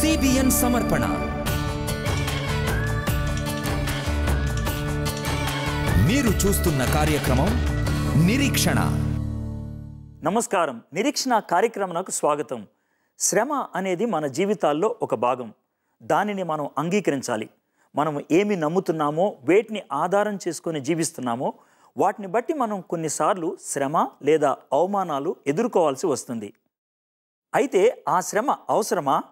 CBN సమర్పణ మీరు చూస్తున్న కార్యక్రమం నిరీక్షణ. నమస్కారం. నిరీక్షణ కార్యక్రమానికి స్వాగతం. శ్రమ అనేది మన జీవితాల్లో ఒక భాగం. దానిని మనం అంగీకరించాలి. మనం ఏమి నమ్ముతున్నామో వేటిని ఆధారం చేసుకొని జీవిస్తున్నామో వాటిని బట్టి మనం కొన్నిసార్లు శ్రమ లేదా అవమానాలు ఎదుర్కోవాల్సి వస్తుంది. అయితే ఆ శ్రమ అవసరమా?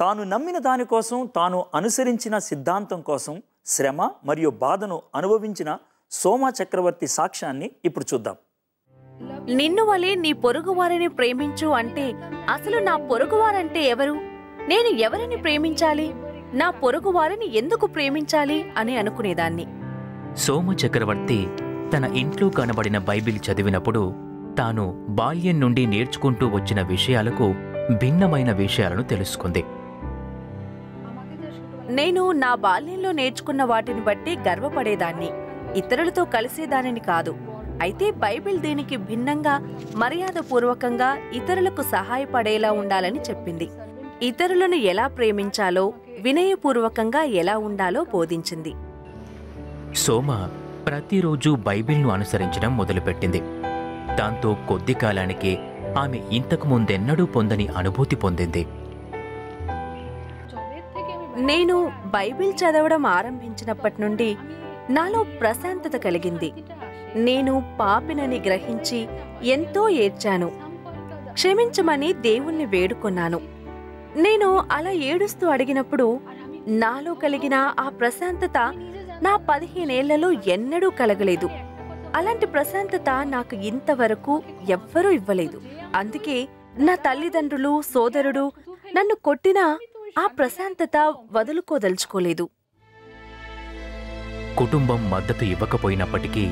తాను నమ్మిన దానికోసం తాను అనుసరించిన సిద్ధాంతం కోసం శ్రమ మరియు బాధను అనుభవించిన సోమ చక్రవర్తి సాక్ష్యాన్ని ఇప్పుడు చూద్దాం. నిన్ను వలె నీ పొరుగువారిని ప్రేమించు అంటే అసలు నా పొరుగువారంటే ఎవరు? నేను ఎవరిని ప్రేమించాలి? నా పొరుగువారిని ఎందుకు ప్రేమించాలి? అని అనుకునేదాన్ని. సోమ చక్రవర్తి తన ఇంట్లో కనబడిన బైబిల్ చదివినప్పుడు తాను బాల్యం నుండి నేర్చుకుంటూ వచ్చిన విషయాలకు భిన్నమైన విషయాలను తెలుసుకుంది. నేను నా బాల్యంలో నేర్చుకున్న వాటిని బట్టి గర్వపడేదాన్ని. ఇతరులతో కలిసేదానిని కాదు. అయితే బైబిల్ దీనికి భిన్నంగా మర్యాదపూర్వకంగా ఇతరులకు సహాయపడేలా ఉండాలని చెప్పింది. ఇతరులను ఎలా ప్రేమించాలో వినయపూర్వకంగా ఎలా ఉండాలో బోధించింది. సోమ ప్రతిరోజు బైబిల్ను అనుసరించడం మొదలుపెట్టింది. దాంతో కొద్ది కాలానికే ఆమె ఇంతకు ముందెన్నడూ పొందని అనుభూతి పొందింది. నేను బైబిల్ చదవడం ఆరంభించినప్పటి నుండి నాలో ప్రశాంతత కలిగింది. నేను పాపినని గ్రహించి ఎంతో ఏడ్చాను. క్షమించమని దేవుణ్ణి వేడుకొన్నాను. నేను అలా ఏడుస్తూ అడిగినప్పుడు నాలో కలిగిన ఆ ప్రశాంతత నా పదిహేనేళ్ళలో ఎన్నడూ కలగలేదు. అలాంటి ప్రశాంతత నాకు ఇంతవరకు ఎవ్వరూ ఇవ్వలేదు. అందుకే నా తల్లిదండ్రులు సోదరుడు నన్ను కొట్టినా ఆ ప్రశాంతత వదులుకోదలుచుకోలేదు. కుటుంబం మద్దతు ఇవ్వకపోయినప్పటికీ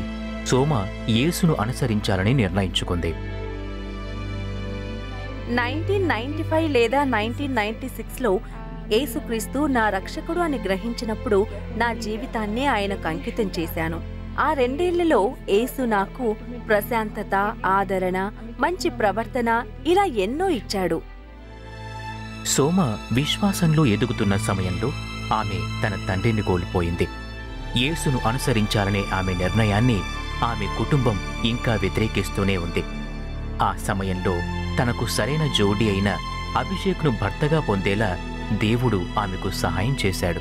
సోమ యేసును అనుసరించాలని నిర్ణయించుకుంది. నైన్టీన్ నైన్టీ ఫైవ్ లేదా నైన్టీన్ నైన్టీ సిక్స్లో యేసుక్రీస్తు నా రక్షకుడు అని గ్రహించినప్పుడు నా జీవితాన్నే ఆయనకు అంకితం చేశాను. ఆ రెండేళ్ళలో యేసు నాకు ప్రశాంతత ఆదరణ మంచి ప్రవర్తన ఇలా ఎన్నో ఇచ్చాడు. సోమ విశ్వాసంలో ఎదుగుతున్న సమయంలో ఆమె తన తండ్రిని కోల్పోయింది. యేసును అనుసరించాలనే ఆమె నిర్ణయాన్ని ఆమె కుటుంబం ఇంకా వ్యతిరేకిస్తూనే ఉంది. ఆ సమయంలో తనకు సరైన జోడీ అయిన అభిషేక్ను భర్తగా పొందేలా దేవుడు ఆమెకు సహాయం చేశాడు.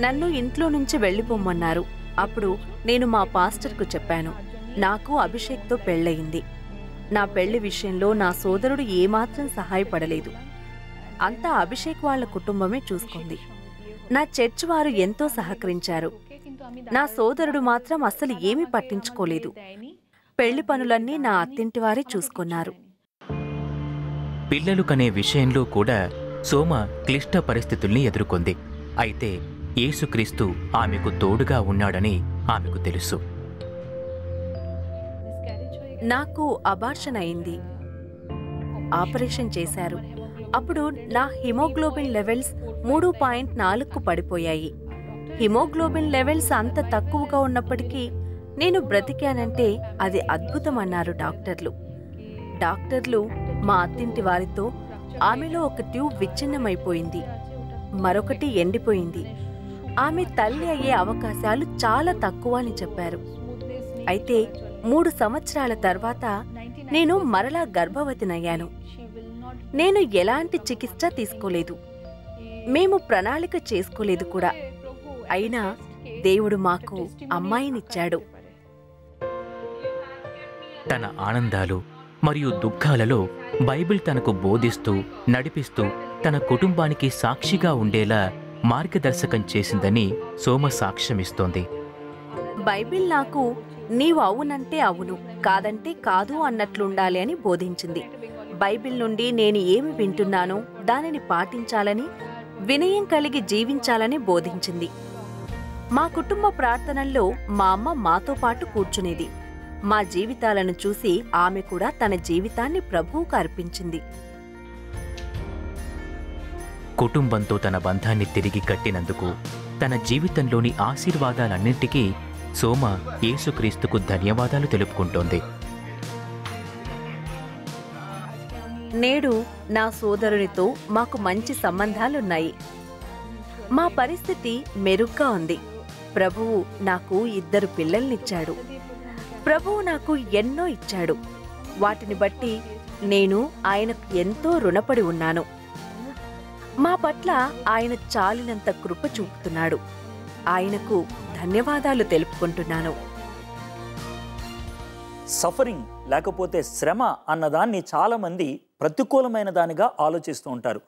నన్ను ఇంట్లో నుంచి వెళ్ళిపోమ్మన్నారు. అప్పుడు నేను మా పాస్టర్కు చెప్పాను. నాకు అభిషేక్తో పెళ్ళయింది. నా పెళ్ళి విషయంలో నా సోదరుడు ఏమాత్రం సహాయపడలేదు. అంతా అభిషేక్ వాళ్ళ కుటుంబమే చూసుకుంది. నా చర్చ్ వారు ఎంతో సహకరించారు. నా సోదరుడు మాత్రం అస్సలు ఏమీ పట్టించుకోలేదు. పెళ్ళి పనులన్నీ నా అత్తింటి వారే చూసుకున్నారు. పిల్లలు కనే విషయంలో కూడా సోమ క్లిష్ట పరిస్థితుల్ని ఎదుర్కొంది. అయితే యేసుక్రీస్తు ఆమెకు తోడుగా ఉన్నాడని ఆమెకు తెలుసు. నాకు అబార్షన్ అయింది. ఆపరేషన్ చేశారు. అప్పుడు నా హిమోగ్లోబిన్ లెవెల్స్ మూడు పాయింట్ నాలుగుకు పడిపోయాయి. హిమోగ్లోబిన్ లెవెల్స్ అంత తక్కువగా ఉన్నప్పటికీ నేను బ్రతికానంటే అది అద్భుతం అన్నారు డాక్టర్లు. డాక్టర్లు మా అత్తింటి వారితో ఆమెలో ఒక ట్యూబ్ విచ్ఛిన్నమైపోయింది. మరొకటి ఎండిపోయింది. ఆమె తల్లి అయ్యే అవకాశాలు చాలా తక్కువ అని చెప్పారు. అయితే మూడు సంవత్సరాల తర్వాత నేను మరలా గర్భవతినయ్యాను. నేను ఎలాంటి చికిత్స తీసుకోలేదు. మేము ప్రణాళిక చేసుకోలేదు కూడా. అయినా దేవుడు మాకు అమ్మాయినిచ్చాడు. తన ఆనందాలు మరియు దుఃఖాలలో బైబిల్ తనకు బోధిస్తూ నడిపిస్తూ తన కుటుంబానికి సాక్షిగా ఉండేలా మార్గదర్శకం చేసిందని సోమ సాక్ష్యమిస్తోంది. బైబిల్ నాకు నీవు అవునంటే అవును కాదంటే కాదు అన్నట్లుండాలి అని బోధించింది. బైబిల్ నుండి నేను ఏమి వింటున్నానో దానిని పాటించాలని వినయం కలిగి జీవించాలని బోధించింది. మా కుటుంబ ప్రార్థనల్లో మా అమ్మ మాతో పాటు కూర్చునేది. మా జీవితాలను చూసి ఆమె కూడా తన జీవితాన్ని ప్రభువుకు అర్పించింది. కుటుంబంతో తన బంధాన్ని తిరిగి కట్టినందుకు తన జీవితంలోని ఆశీర్వాదాలన్నింటికీ సోమ యేసుక్రీస్తుకు ధన్యవాదాలు తెలుపుకుంటోంది. నేడు నా సోదరునితో మాకు మంచి సంబంధాలున్నాయి. మా పరిస్థితి మెరుగ్గా ఉంది. ప్రభువు నాకు ఇద్దరు పిల్లల్నిచ్చాడు. ప్రభువు నాకు ఎన్నో ఇచ్చాడు. వాటిని బట్టి నేను ఆయనకు ఎంతో రుణపడి ఉన్నాను. మా పట్ల ఆయన చాలినంత కృప చూపుతున్నాడు. ఆయనకు ధన్యవాదాలు తెలుపుకుంటున్నాను. సఫరింగ్ లేకపోతే శ్రమ అన్నదాన్ని చాలామంది ప్రతికూలమైన దానిగా ఆలోచిస్తూ ఉంటారు.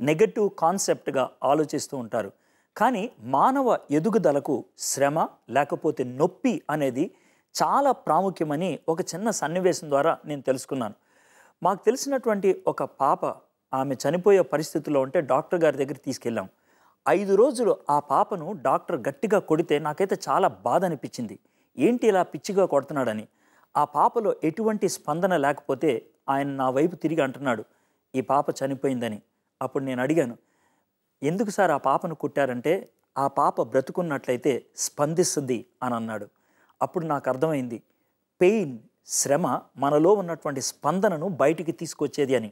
నెగటివ్ కాన్సెప్ట్గా ఆలోచిస్తూ ఉంటారు. కానీ మానవ ఎదుగుదలకు శ్రమ లేకపోతే నొప్పి అనేది చాలా ప్రాముఖ్యమని ఒక చిన్న సన్నివేశం ద్వారా నేను తెలుసుకున్నాను. మాకు తెలిసినటువంటి ఒక పాప ఆమె చనిపోయే పరిస్థితిలో ఉంటే డాక్టర్ గారి దగ్గర తీసుకెళ్ళాం. ఐదు రోజులు ఆ పాపను డాక్టర్ గట్టిగా కొడితే నాకైతే చాలా బాధ అనిపించింది. ఏంటి ఇలా పిచ్చిగా కొడుతున్నాడని? ఆ పాపలో ఎటువంటి స్పందన లేకపోతే ఆయన నా వైపు తిరిగి అంటున్నాడు ఈ పాప చనిపోయిందని. అప్పుడు నేను అడిగాను ఎందుకు సార్ ఆ పాపను కుట్టారంటే ఆ పాప బ్రతుకున్నట్లయితే స్పందిస్తుంది అని అన్నాడు. అప్పుడు నాకు అర్థమైంది పెయిన్ శ్రమ మనలో ఉన్నటువంటి స్పందనను బయటికి తీసుకొచ్చేది అని.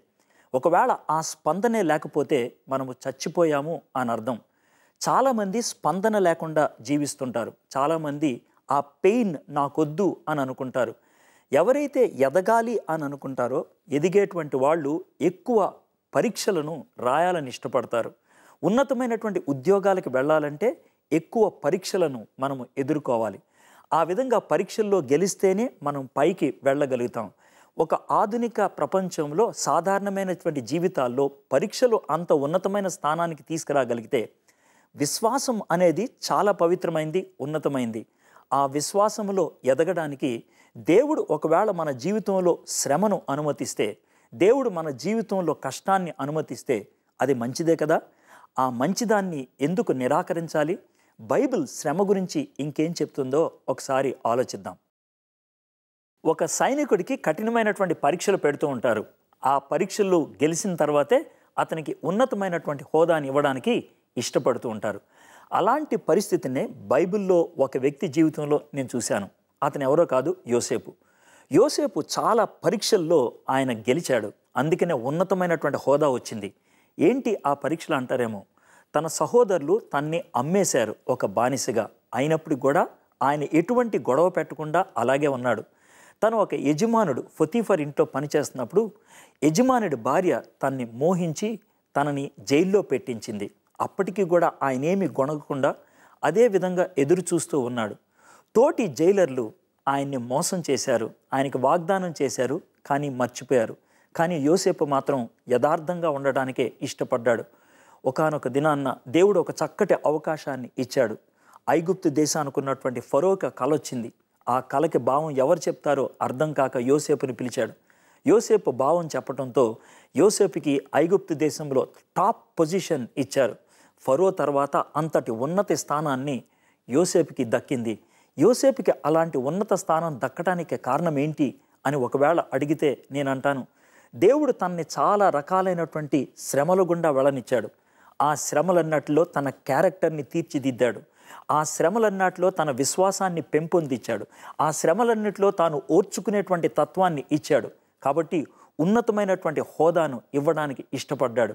ఒకవేళ ఆ స్పందనే లేకపోతే మనము చచ్చిపోయాము అని అర్థం చాలామంది స్పందన లేకుండా జీవిస్తుంటారు. చాలామంది ఆ పెయిన్ నాకొద్దు అని అనుకుంటారు. ఎవరైతే ఎదగాలి అని అనుకుంటారో ఎదిగేటువంటి వాళ్ళు ఎక్కువ పరీక్షలను రాయాలని ఇష్టపడతారు. ఉన్నతమైనటువంటి ఉద్యోగాలకు వెళ్ళాలంటే ఎక్కువ పరీక్షలను మనము ఎదుర్కోవాలి. ఆ విధంగా పరీక్షల్లో గెలిస్తేనే మనం పైకి వెళ్ళగలుగుతాం. ఒక ఆధునిక ప్రపంచంలో సాధారణమైనటువంటి జీవితాల్లో పరీక్షలు అంత ఉన్నతమైన స్థానానికి తీసుకురాగలిగితే విశ్వాసం అనేది చాలా పవిత్రమైంది ఉన్నతమైంది. ఆ విశ్వాసములో ఎదగడానికి దేవుడు ఒకవేళ మన జీవితంలో శ్రమను అనుమతిస్తే దేవుడు మన జీవితంలో కష్టాన్ని అనుమతిస్తే అది మంచిదే కదా? ఆ మంచిదాన్ని ఎందుకు నిరాకరించాలి? బైబిల్ శ్రమ గురించి ఇంకేం చెప్తుందో ఒకసారి ఆలోచిద్దాం. ఒక సైనికుడికి కఠినమైనటువంటి పరీక్షలు పెడుతూ ఉంటారు. ఆ పరీక్షల్లో గెలిచిన తర్వాతే అతనికి ఉన్నతమైనటువంటి హోదాని ఇవ్వడానికి ఇష్టపడుతూ ఉంటారు. అలాంటి పరిస్థితినే బైబిల్లో ఒక వ్యక్తి జీవితంలో నేను చూశాను. అతను ఎవరో కాదు యోసేపు. యోసేపు చాలా పరీక్షల్లో ఆయన గెలిచాడు. అందుకనే ఉన్నతమైనటువంటి హోదా వచ్చింది. ఏంటి ఆ పరీక్షలు అంటారేమో? తన సహోదరులు తన్ని అమ్మేశారు ఒక బానిసగా. అయినప్పుడు కూడా ఆయన ఎటువంటి గొడవ పెట్టకుండా అలాగే ఉన్నాడు. తను ఒక యజమానుడు ఫతీఫర్ ఇంట్లో పనిచేస్తున్నప్పుడు యజమానుడి భార్య తన్ని మోహించి తనని జైల్లో పెట్టించింది. అప్పటికి కూడా ఆయన ఏమి గొనగకుండా అదే విధంగా ఎదురు చూస్తూ ఉన్నాడు. తోటి జైలర్లు ఆయన్ని మోసం చేశారు. ఆయనకి వాగ్దానం చేశారు కానీ మర్చిపోయారు. కానీ యోసేపు మాత్రం యథార్థంగా ఉండడానికే ఇష్టపడ్డాడు. ఒకానొక దినాన్న దేవుడు ఒక చక్కటి అవకాశాన్ని ఇచ్చాడు. ఐగుప్తు దేశానికి ఉన్నటువంటి ఫరోక కలొచ్చింది. ఆ కళకి భావం ఎవరు చెప్తారో అర్థం కాక యోసేపుని పిలిచాడు. యోసేపు భావం చెప్పడంతో యోసేపుకి ఐగుప్తు దేశంలో టాప్ పొజిషన్ ఇచ్చారు. ఫరో తర్వాత అంతటి ఉన్నత స్థానాన్ని యోసేపుకి దక్కింది. యోసేపుకి అలాంటి ఉన్నత స్థానం దక్కడానికి కారణం ఏంటి అని ఒకవేళ అడిగితే నేను అంటాను దేవుడు తనని చాలా రకాలైనటువంటి శ్రమల గుండా వెళ్ళనిచ్చాడు. ఆ శ్రమలన్నట్లో తన క్యారెక్టర్ని తీర్చిదిద్దాడు. ఆ శ్రమలన్నట్లో తన విశ్వాసాన్ని పెంపొందించాడు. ఆ శ్రమలన్నిటిలో తాను ఓర్చుకునేటువంటి తత్వాన్ని ఇచ్చాడు. కాబట్టి ఉన్నతమైనటువంటి హోదాను ఇవ్వడానికి ఇష్టపడ్డాడు.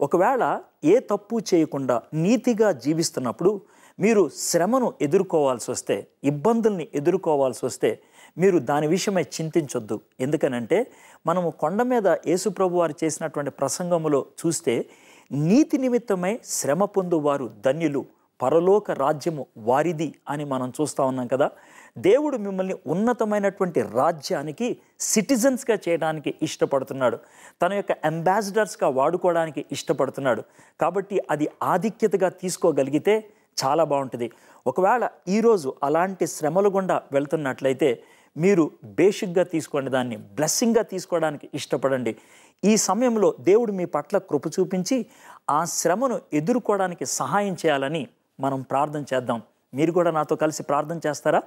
ఒకవేళ ఏ తప్పు చేయకుండా నీతిగా జీవిస్తున్నప్పుడు మీరు శ్రమను ఎదుర్కోవాల్సి వస్తే ఇబ్బందుల్ని ఎదుర్కోవాల్సి వస్తే మీరు దాని విషయమై చింతించొద్దు. ఎందుకనంటే మనము కొండ మీద యేసుప్రభు వారు చేసినటువంటి ప్రసంగములో చూస్తే నీతి నిమిత్తమై శ్రమ పొందువారు ధన్యులు. పరలోక రాజ్యము వారిది అని మనం చూస్తూ ఉన్నాం కదా. దేవుడు మిమ్మల్ని ఉన్నతమైనటువంటి రాజ్యానికి సిటిజన్స్గా చేయడానికి ఇష్టపడుతున్నాడు. తన యొక్క అంబాసిడర్స్గా వాడుకోవడానికి ఇష్టపడుతున్నాడు. కాబట్టి అది ఆధిక్యతగా తీసుకోగలిగితే చాలా బాగుంటుంది. ఒకవేళ ఈరోజు అలాంటి శ్రమల గుండా వెళ్తున్నట్లయితే మీరు బేసిక్గా తీసుకోండి దాన్ని బ్లెస్సింగ్గా తీసుకోవడానికి ఇష్టపడండి. ఈ సమయంలో దేవుడు మీ పట్ల కృప చూపించి ఆ శ్రమను ఎదుర్కోవడానికి సహాయం చేయాలని మనం ప్రార్థన చేద్దాం. మీరు కూడా నాతో కలిసి ప్రార్థన చేస్తారా?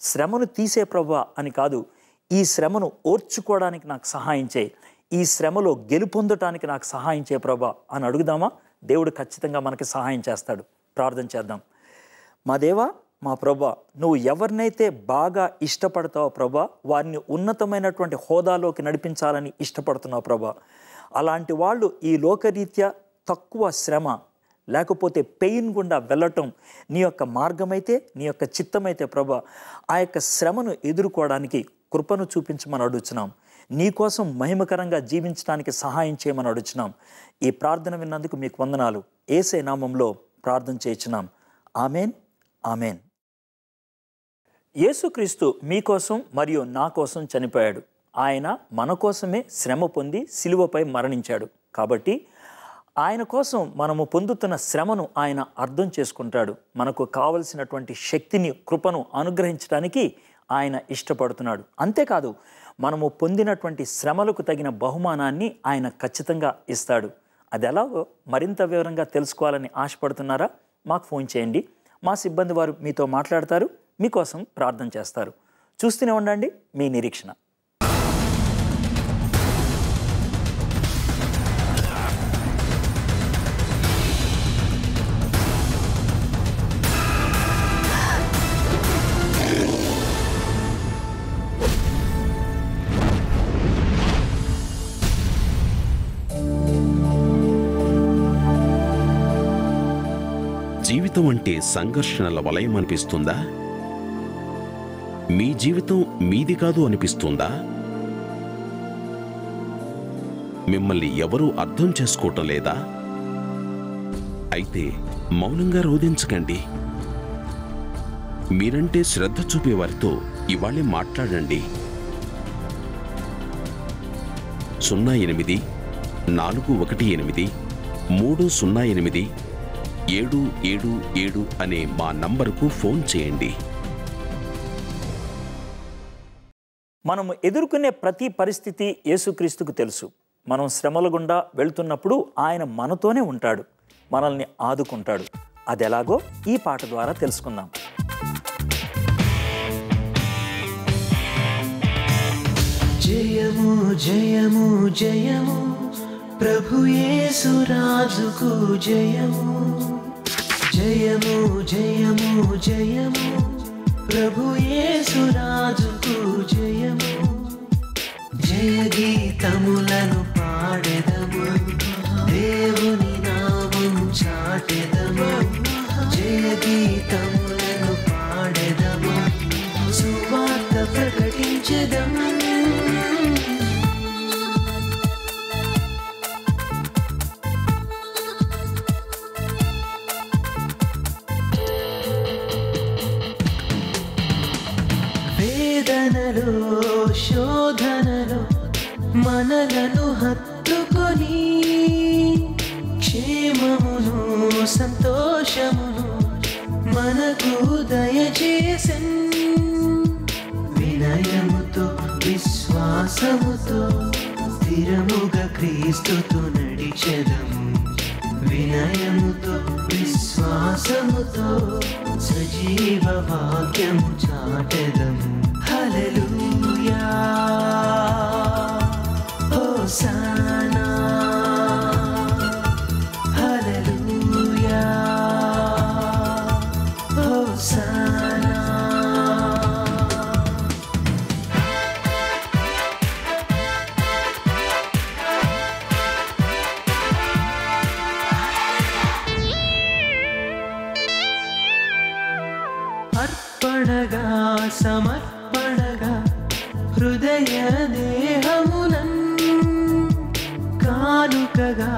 శ్రమను తీసే ప్రభు అని కాదు ఈ శ్రమను ఓర్చుకోవడానికి నాకు సహాయం చేయి. ఈ శ్రమలో గెలుపొందటానికి నాకు సహాయం చేయ ప్రభా అని అడుగుదామా? దేవుడు ఖచ్చితంగా మనకి సహాయం చేస్తాడు. ప్రార్థన చేద్దాం. మా దేవా మా ప్రభా నువ్వు ఎవరినైతే బాగా ఇష్టపడతావో ప్రభా వారిని ఉన్నతమైనటువంటి హోదాలోకి నడిపించాలని ఇష్టపడుతున్నావు ప్రభా. అలాంటి వాళ్ళు ఈ లోకరీత్యా తక్కువ శ్రమ లేకపోతే పెయిన్ గుండా వెళ్ళటం నీ యొక్క మార్గమైతే నీ యొక్క చిత్తమైతే ప్రభా ఆ యొక్క శ్రమను ఎదుర్కోవడానికి కృపను చూపించమని అడుగుతున్నాం నీకోసం మహిమకరంగా జీవించడానికి సహాయం చేయమని అడుగుతున్నాం ఈ ప్రార్థన విన్నందుకు మీకు వందనాలు. ఏసే నామంలో ప్రార్థన చేయించున్నాం. Amen amen. యేసుక్రీస్తు మీకోసం మరియు నా కోసం చనిపోయాడు. ఆయన మన కోసమే శ్రమ పొంది సిలువపై మరణించాడు. కాబట్టి ఆయన కోసం మనము పొందుతున్న శ్రమను ఆయన అర్థం చేసుకుంటాడు. మనకు కావలసినటువంటి శక్తిని కృపను అనుగ్రహించడానికి ఆయన ఇష్టపడుతున్నాడు. అంతేకాదు మనము పొందినటువంటి శ్రమలకు తగిన బహుమానాన్ని ఆయన ఖచ్చితంగా ఇస్తాడు. అది ఎలాగో మరింత వివరంగా తెలుసుకోవాలని ఆశపడుతున్నారా? మాకు ఫోన్ చేయండి. మా సిబ్బంది వారు మీతో మాట్లాడతారు మీకోసం ప్రార్థన చేస్తారు. చూస్తూనే ఉండండి. మీ నిరీక్షణ. జీవితం అంటే సంఘర్షణల వలయం అనిపిస్తుందా? మీ జీవితం మీది కాదు అనిపిస్తుందా? మిమ్మల్ని ఎవరూ అర్థం చేసుకోవటం లేదా? అయితే మౌనంగా రోధించకండి. మీరంటే శ్రద్ధ చూపేవారితో ఇవాళే మాట్లాడండి. సున్నా ఎనిమిది నాలుగు ఒకటి ఎనిమిది మూడు సున్నా ఎనిమిది ఏడు ఏడు ఏడు అనే మా నంబరుకు ఫోన్ చేయండి. మనము ఎదుర్కొనే ప్రతి పరిస్థితి యేసుక్రీస్తుకు తెలుసు. మనం శ్రమల గుండా వెళ్తున్నప్పుడు ఆయన మనతోనే ఉంటాడు. మనల్ని ఆదుకుంటాడు. అది ఎలాగో ఈ పాట ద్వారా తెలుసుకుందాం. జయము జయము జయము ప్రభు యేసురాజుకు జయము. జయము జయము జయము ప్రభు యేసురాజుకు జయము జయ గీతములను శోధనలో మనలను హత్తుకొని క్షేమమును సంతోషమును మనకు దయచేసన్. వినయముతో విశ్వాసముతో స్థిరముగా క్రీస్తుతో నడిచెదము వినయముతో విశ్వాసముతో సజీవ వాక్యము చాటెదము హలలు హోసానా హృదయ దేహములన్ కానుకగా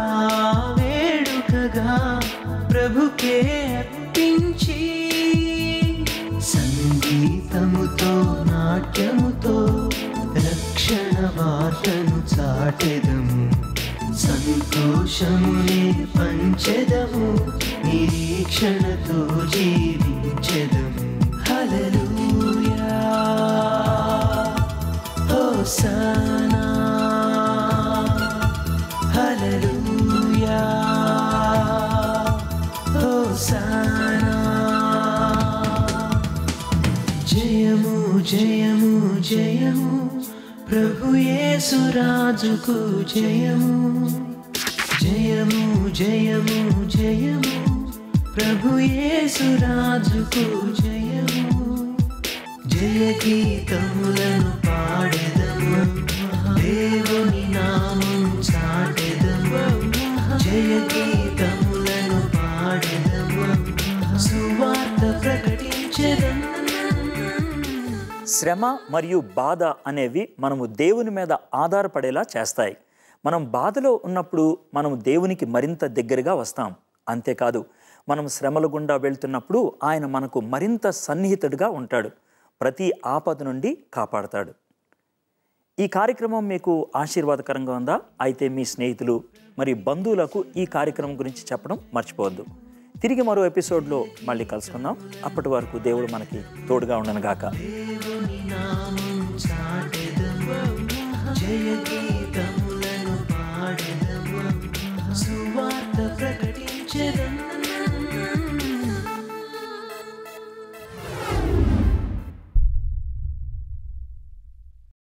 వేడుకగా ప్రభుకే అర్పించి సంగీతముతో నాట్యముతో రక్షణ వార్తను చాటెదము. సంతోషమునే పంచెదము నిరీక్షణతో జీవించెదము. హలలు హోసానా. హల్లెలూయా. హోసానా. జయము జయము జయము. ప్రభు యేసురాజుకు జయము. జయము జయము జయము. ప్రభు యేసురాజుకు జయము. జయ గీతములను పాడెదము శ్రమ మరియు బాధ అనేవి మనము దేవుని మీద ఆధారపడేలా చేస్తాయి. మనం బాధలో ఉన్నప్పుడు మనం దేవునికి మరింత దగ్గరగా వస్తాం. అంతేకాదు మనం శ్రమల గుండా వెళ్తున్నప్పుడు ఆయన మనకు మరింత సన్నిహితుడిగా ఉంటాడు. ప్రతి ఆపద నుండి కాపాడతాడు. ఈ కార్యక్రమం మీకు ఆశీర్వాదకరంగా ఉందా? అయితే మీ స్నేహితులు మరియు బంధువులకు ఈ కార్యక్రమం గురించి చెప్పడం మర్చిపోవద్దు. తిరిగి మరో ఎపిసోడ్లో మళ్ళీ కలుసుకుందాం. అప్పటి వరకు దేవుడు మనకి తోడుగా ఉండనుగాక. గాక జయ గీతములను పాడెదమా సువార్త ప్రకటించెదమ్మా.